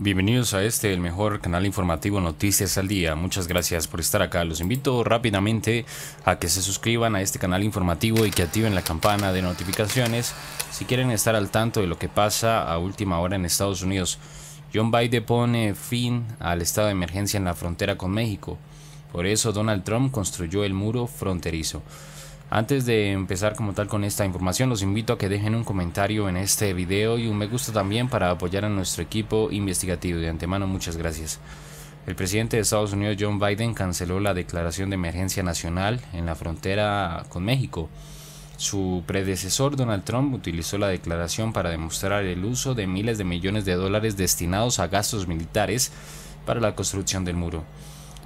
Bienvenidos a este, el mejor canal informativo Noticias al Día. Muchas gracias por estar acá. Los invito rápidamente a que se suscriban a este canal informativo y que activen la campana de notificaciones si quieren estar al tanto de lo que pasa a última hora en Estados Unidos. John Biden pone fin al estado de emergencia en la frontera con México. Por eso Donald Trump construyó el muro fronterizo. Antes de empezar como tal con esta información, los invito a que dejen un comentario en este video y un me gusta también para apoyar a nuestro equipo investigativo. De antemano, muchas gracias. El presidente de Estados Unidos, John Biden, canceló la declaración de emergencia nacional en la frontera con México. Su predecesor, Donald Trump, utilizó la declaración para demostrar el uso de miles de millones de dólares destinados a gastos militares para la construcción del muro.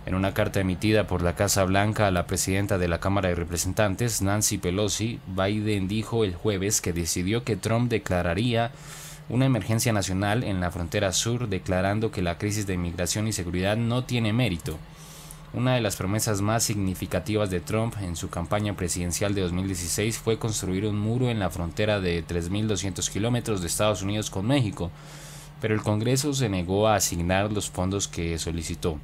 En una carta emitida por la Casa Blanca a la presidenta de la Cámara de Representantes, Nancy Pelosi, Biden dijo el jueves que decidió que Trump declararía una emergencia nacional en la frontera sur, declarando que la crisis de inmigración y seguridad no tiene mérito. Una de las promesas más significativas de Trump en su campaña presidencial de 2016 fue construir un muro en la frontera de 3.200 kilómetros de Estados Unidos con México, pero el Congreso se negó a asignar los fondos que solicitó.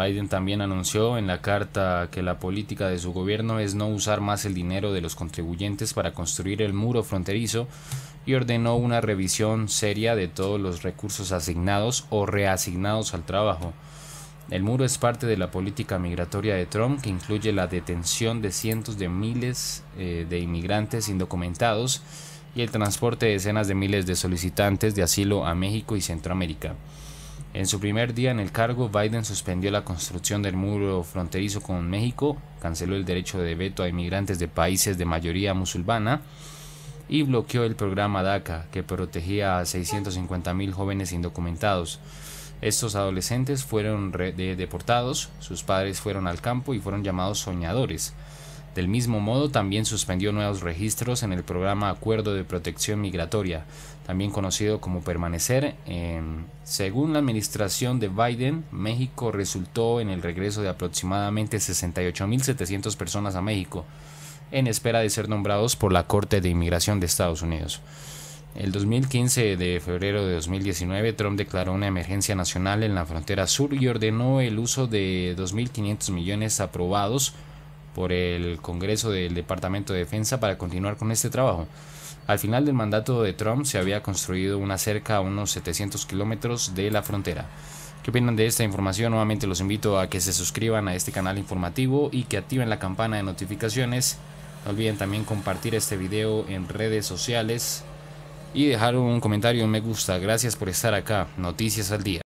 Biden también anunció en la carta que la política de su gobierno es no usar más el dinero de los contribuyentes para construir el muro fronterizo y ordenó una revisión seria de todos los recursos asignados o reasignados al trabajo. El muro es parte de la política migratoria de Trump que incluye la detención de cientos de miles eh, de inmigrantes indocumentados y el transporte de decenas de miles de solicitantes de asilo a México y Centroamérica. En su primer día en el cargo, Biden suspendió la construcción del muro fronterizo con México, canceló el derecho de veto a inmigrantes de países de mayoría musulmana y bloqueó el programa DACA, que protegía a 650.000 jóvenes indocumentados. Estos adolescentes fueron deportados, sus padres fueron al campo y fueron llamados soñadores. Del mismo modo, también suspendió nuevos registros en el programa Acuerdo de Protección Migratoria, también conocido como Permanecer. según la administración de Biden, México resultó en el regreso de aproximadamente 68.700 personas a México, en espera de ser nombrados por la Corte de Inmigración de Estados Unidos. El 2015 de febrero de 2019, Trump declaró una emergencia nacional en la frontera sur y ordenó el uso de 2.500 millones aprobados por el Congreso del Departamento de Defensa para continuar con este trabajo. Al final del mandato de Trump se había construido una cerca a unos 700 kilómetros de la frontera. ¿Qué opinan de esta información? Nuevamente los invito a que se suscriban a este canal informativo y que activen la campana de notificaciones. No olviden también compartir este video en redes sociales y dejar un comentario, un me gusta. Gracias por estar acá. Noticias al día.